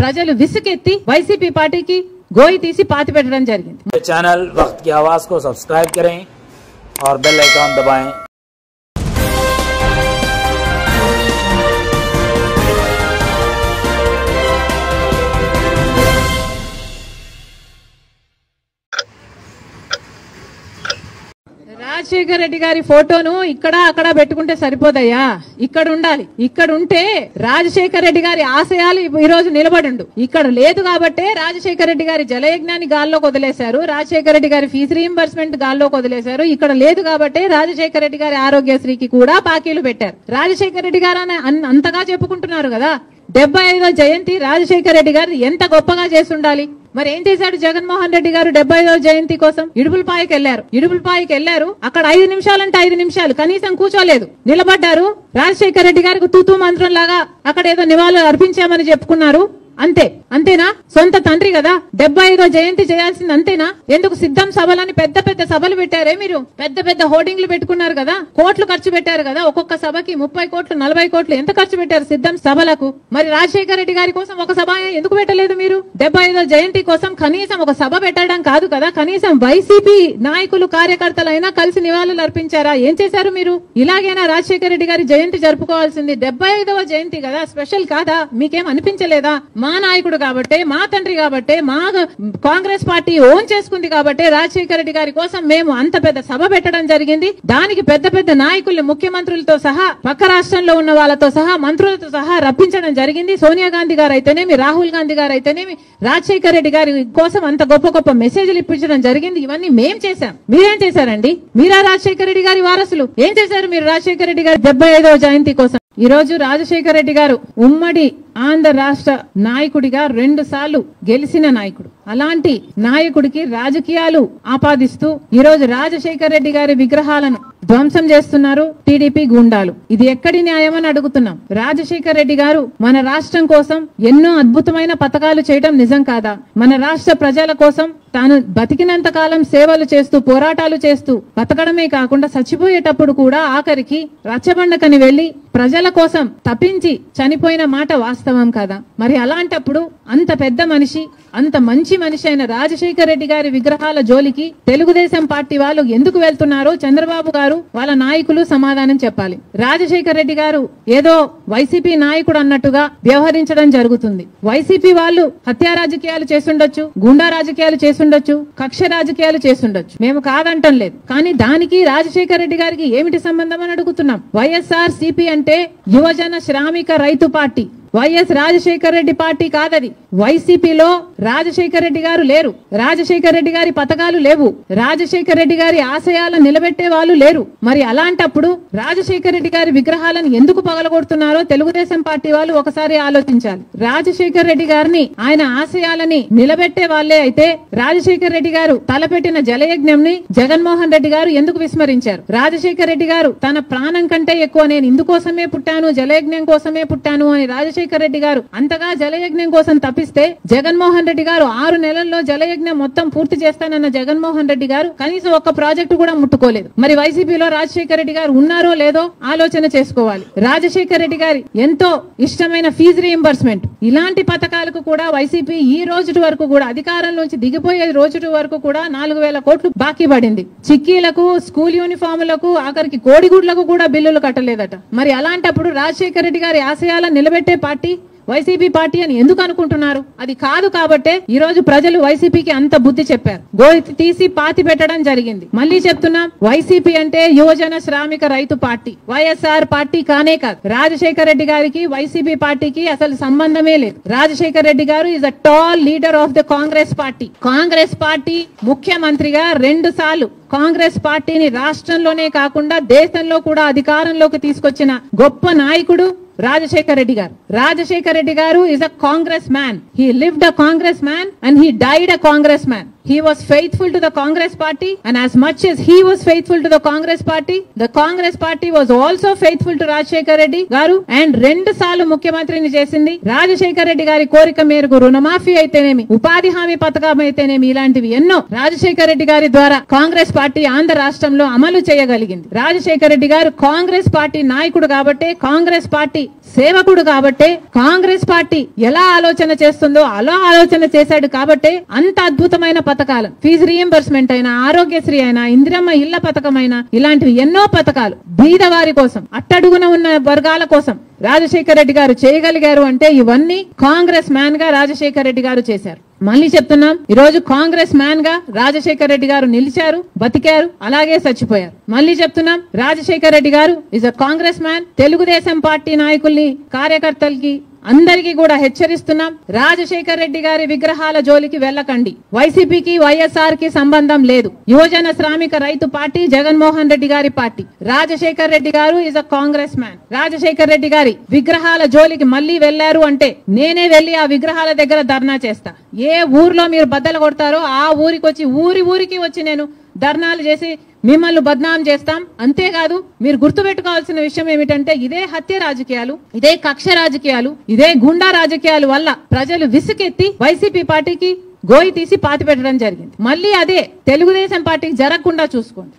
ప్రజలు విసుకెత్తి వైసీపీ పార్టీకి గోయి తీసి పాతి పెట్టడం జరిగింది ये चैनल वक्त की आवाज़ को सब्सक्राइब करें और बेल आइकॉन दबाएं రాజశేఖర్ రెడ్డి గారి ఫోటోను ఇక్కడ అక్కడ పెట్టుకుంటే సరిపోదయ్యా. ఇక్కడ ఉండాలి. ఇక్కడ ఉంటే రాజశేఖర్ రెడ్డి గారి ఆశయాలు ఈ రోజు నిలబడిండు. ఇక్కడ లేదు కాబట్టే రాజశేఖర్ రెడ్డి గారి జలయజ్ఞాన్ని గాల్లో వదిలేశారు. రాజశేఖర్ రెడ్డి గారి ఫీజు రీఎంబర్స్మెంట్ గాల్లో వదిలేశారు. ఇక్కడ లేదు కాబట్టే రాజశేఖర రెడ్డి గారి ఆరోగ్యశ్రీకి కూడా బాకీలు పెట్టారు. రాజశేఖర్ రెడ్డి గారు అంతగా చెప్పుకుంటున్నారు కదా. డెబ్బై ఐదో జయంతి రాజశేఖర్ రెడ్డి గారు ఎంత గొప్పగా చేసి ఉండాలి? మరి ఏం చేశాడు జగన్మోహన్ రెడ్డి గారు డెబ్బై జయంతి కోసం? ఇడుపులపాయకి వెళ్ళారు ఇడుపులపాయకి వెళ్ళారు అక్కడ ఐదు నిమిషాలంటే ఐదు నిమిషాలు. కనీసం కూర్చోలేదు. నిలబడ్డారు. రాజశేఖర రెడ్డి గారికి తూతూ మంత్రం లాగా అక్కడ ఏదో నివాళులు అర్పించామని చెప్పుకున్నారు. అంతే. అంతేనా? సొంత తండ్రి కదా. డెబ్బై ఐదో జయంతి చేయాల్సింది అంతేనా? ఎందుకు సిద్ధం సభలని పెద్ద పెద్ద సభలు పెట్టారే మీరు? పెద్ద పెద్ద హోర్డింగ్లు పెట్టుకున్నారు కదా. కోట్లు ఖర్చు పెట్టారు కదా. ఒక్కొక్క సభకి ముప్పై కోట్లు నలభై కోట్లు ఎంత ఖర్చు పెట్టారు సిద్ధం సభలకు? మరి రాజశేఖర రెడ్డి గారి కోసం ఒక సభ ఎందుకు పెట్టలేదు మీరు? డెబ్బై ఐదో జయంతి కోసం కనీసం ఒక సభ పెట్టడం కాదు కదా. కనీసం వైసీపీ నాయకులు కార్యకర్తలైనా కలిసి నివాళులు అర్పించారా? ఏం చేశారు మీరు? ఇలాగైనా రాజశేఖర రెడ్డి గారి జయంతి జరుపుకోవాల్సింది? డెబ్బై ఐదవ జయంతి కదా. స్పెషల్ కాదా? మీకేం అనిపించలేదా? మా నాయకుడు కాబట్టే మా తండ్రి కాబట్టే మా కాంగ్రెస్ పార్టీ ఓన్ చేసుకుంది కాబట్టే రాజశేఖర రెడ్డి గారి కోసం మేము అంత పెద్ద సభ పెట్టడం జరిగింది. దానికి పెద్ద పెద్ద నాయకుల్ని ముఖ్యమంత్రులతో సహా పక్క రాష్ట్రంలో ఉన్న వాళ్ళతో సహా మంత్రులతో సహా రప్పించడం జరిగింది. సోనియా గాంధీ గారు అయితేనేమి రాహుల్ గాంధీ గారు అయితేనేమి రాజశేఖర రెడ్డి గారి కోసం అంత గొప్ప గొప్ప మెసేజ్లు ఇప్పించడం జరిగింది. ఇవన్నీ మేం చేశాం. మీరేం చేశారండి? మీరా రాజశేఖర రెడ్డి గారి వారసులు? ఏం చేశారు మీరు రాజశేఖర రెడ్డి గారి డెబ్బై ఐదవ జయంతి కోసం? ఈ రోజు రాజశేఖర రెడ్డి గారు ఉమ్మడి ఆంధ్ర రాష్ట్ర నాయకుడిగా రెండు సార్లు గెలిచిన నాయకుడు. అలాంటి నాయకుడికి రాజకీయాలు ఆపాదిస్తూ ఈ రోజు రాజశేఖర రెడ్డి గారి విగ్రహాలను ధ్వంసం చేస్తున్నారు టీడీపీ గుండాలు. ఇది ఎక్కడి న్యాయమని అడుగుతున్నాం. రాజశేఖర రెడ్డి గారు మన రాష్ట్రం కోసం ఎన్నో అద్భుతమైన పథకాలు చేయడం నిజం కాదా? మన రాష్ట్ర ప్రజల కోసం తాను బతికినంత కాలం సేవలు చేస్తూ పోరాటాలు చేస్తూ బతకడమే కాకుండా చచ్చిపోయేటప్పుడు కూడా ఆఖరికి రచ్చబండకని వెళ్ళి ప్రజల కోసం తప్పించి చనిపోయిన మాట వాస్తవం కదా. మరి అలాంటప్పుడు అంత పెద్ద మనిషి అంత మంచి మనిషి అయిన రాజశేఖర రెడ్డి గారి విగ్రహాల జోలికి తెలుగుదేశం పార్టీ వాళ్ళు ఎందుకు వెళ్తున్నారో చంద్రబాబు గారు వాళ్ళ నాయకులు సమాధానం చెప్పాలి. రాజశేఖర రెడ్డి గారు ఏదో వైసీపీ నాయకుడు అన్నట్టుగా వ్యవహరించడం జరుగుతుంది. వైసీపీ వాళ్ళు హత్యా రాజకీయాలు చేస్తుండొచ్చు గుండా రాజకీయాలు చేస్తుండొచ్చు కక్ష రాజకీయాలు చేస్తుండొచ్చు. మేము కాదంటం లేదు. కానీ దానికి రాజశేఖర రెడ్డి గారికి ఏమిటి సంబంధం అని అడుగుతున్నాం. వైఎస్ఆర్ సిపి అంటే యువజన శ్రామిక రైతు party. YS Rajasekhara Reddy party కాదది. వైసీపీలో రాజశేఖర రెడ్డి గారు లేరు. రాజశేఖర రెడ్డి గారి పథకాలు లేవు. రాజశేఖర రెడ్డి గారి ఆశయాలను నిలబెట్టే వాళ్ళు లేరు. మరి అలాంటప్పుడు రాజశేఖర రెడ్డి గారి విగ్రహాలను ఎందుకు పగలగొడుతున్నారో తెలుగుదేశం పార్టీ వాళ్ళు ఒకసారి ఆలోచించాలి. రాజశేఖర రెడ్డి గారిని ఆయన ఆశయాలని నిలబెట్టే వాళ్ళే అయితే రాజశేఖర రెడ్డి గారు తలపెట్టిన జలయజ్ఞంని జగన్మోహన్ రెడ్డి గారు ఎందుకు విస్మరించారు? రాజశేఖర రెడ్డి గారు తన ప్రాణం కంటే ఎక్కువ నేను ఇందుకోసమే పుట్టాను జలయజ్ఞం కోసమే పుట్టాను అని రాజశేఖర రెడ్డి గారు. అంతగా జలయజ్ఞం కోసం తప్పిస్తే జగన్మోహన్ రెడ్డి గారు ఆరు నెలల్లో జలయజ్ఞం మొత్తం పూర్తి చేస్తానన్న జగన్మోహన్ రెడ్డి గారు కనీసం ఒక్క ప్రాజెక్టు కూడా ముట్టుకోలేదు. మరి వైసీపీలో రాజశేఖర రెడ్డి గారు ఉన్నారో లేదో ఆలోచన చేసుకోవాలి. రాజశేఖర రెడ్డి గారి ఎంతో ఇష్టమైన ఫీజు రీఎంబర్స్మెంట్ ఇలాంటి పథకాలకు కూడా వైసీపీ ఈ రోజు వరకు కూడా అధికారంలోంచి దిగిపోయే రోజు వరకు కూడా నాలుగు వేల కోట్లు బాకీ పడింది. చిక్కీలకు స్కూల్ యూనిఫామ్లకు ఆఖరికి కోడిగుడ్లకు కూడా బిల్లులు కట్టలేదట. మరి అలాంటప్పుడు రాజశేఖర రెడ్డి గారి ఆశయాలను నిలబెట్టే పార్టీ? వైసీపీ పార్టీ అని ఎందుకు అనుకుంటున్నారు? అది కాదు కాబట్టే ఈ రోజు ప్రజలు వైసీపీకి అంత బుద్ధి చెప్పారు. గోతి తీసి పాతి పెట్టడం జరిగింది. మళ్ళీ చెప్తున్నా వైసీపీ అంటే యువజన శ్రామిక రైతు పార్టీ. వైఎస్ఆర్ పార్టీ కానే కాదు. రాజశేఖర రెడ్డి గారికి వైసీపీ పార్టీకి అసలు సంబంధమే లేదు. రాజశేఖర రెడ్డి గారు is a tall leader of the Congress party. Congress party ముఖ్యమంత్రిగా రెండు సార్లు కాంగ్రెస్ పార్టీని రాష్ట్రంలోనే కాకుండా దేశంలో కూడా అధికారంలోకి తీసుకొచ్చిన గొప్ప నాయకుడు రాజశేఖర్ రెడ్డి గారు. రాజశేఖర్ రెడ్డి గారు is a Congress man he lived a Congress man and he died a Congress man he was faithful to the Congress party and as much as he was faithful to the Congress party, the Congress party was also faithful to Rajasekhar Reddy garu. And రెండు సార్లు ముఖ్యమంత్రిని చేసింది రాజశేఖర్ రెడ్డి గారి కోరిక మేరకు రుణమాఫీ అయితేనేమి ఉపాధి హామీ పథకం అయితేనేమి ఇలాంటివి ఎన్నో రాజశేఖర్ రెడ్డి గారి ద్వారా కాంగ్రెస్ పార్టీ ఆంధ్ర రాష్ట్రంలో అమలు చేయగలిగింది. రాజశేఖర్ రెడ్డి గారు కాంగ్రెస్ పార్టీ నాయకుడు కాబట్టే కాంగ్రెస్ పార్టీ సేవకుడు కాబట్టే కాంగ్రెస్ పార్టీ ఎలా ఆలోచన చేస్తుందో అలా ఆలోచన చేశాడు కాబట్టే అంత అద్భుతమైన పథకాలు. ఫీజు రీఎంబర్స్మెంట్ అయినా ఆరోగ్యశ్రీ అయినా ఇందిరమ్మ ఇళ్ళ పథకం ఇలాంటివి ఎన్నో పథకాలు. బీదవారి కోసం అట్టడుగున ఉన్న వర్గాల కోసం రాజశేఖర రెడ్డి గారు చేయగలిగారు అంటే ఇవన్నీ కాంగ్రెస్ మ్యాన్గా రాజశేఖర్ రెడ్డి గారు చేశారు. మళ్ళీ చెప్తున్నాం ఈ రోజు కాంగ్రెస్ మ్యాన్గా రాజశేఖర్ రెడ్డి గారు నిలిచారు బతికారు అలాగే చచ్చిపోయారు. మళ్ళీ చెప్తున్నాం రాజశేఖర్ రెడ్డి గారు is a Congress man Telugu Desam party నాయకుల్ని కార్యకర్తలకి అందరికీ కూడా హెచ్చరిస్తున్నాం. రాజశేఖర్ రెడ్డి గారి విగ్రహాల జోలికి వెళ్ళకండి. వైసీపీకి వైఎస్ఆర్కి సంబంధం లేదు. యువజన శ్రామిక రైతు పార్టీ జగన్మోహన్ రెడ్డి గారి పార్టీ. రాజశేఖర్ రెడ్డి గారు is a Congress man Rajasekhar Reddy గారి విగ్రహాల జోలికి మళ్ళీ వెళ్ళారు అంటే నేనే వెళ్ళి ఆ విగ్రహాల దగ్గర ధర్నా చేస్తా. ఏ ఊర్లో మీరు బద్దలు కొడతారో ఆ ఊరికి వచ్చి ఊరి ఊరికి వచ్చి నేను ధర్నాలు చేసి మిమ్మల్ని బద్నాం చేస్తాం. అంతేకాదు మీరు గుర్తుపెట్టుకోవాల్సిన విషయం ఏమిటంటే ఇదే హత్య రాజకీయాలు ఇదే కక్ష రాజకీయాలు ఇదే గుండా రాజకీయాలు వల్ల ప్రజలు విసుకెత్తి వైసీపీ పార్టీకి గోయి తీసి పాతి పెట్టడం జరిగింది. మళ్ళీ అదే తెలుగుదేశం పార్టీకి జరగకుండా చూసుకోండి.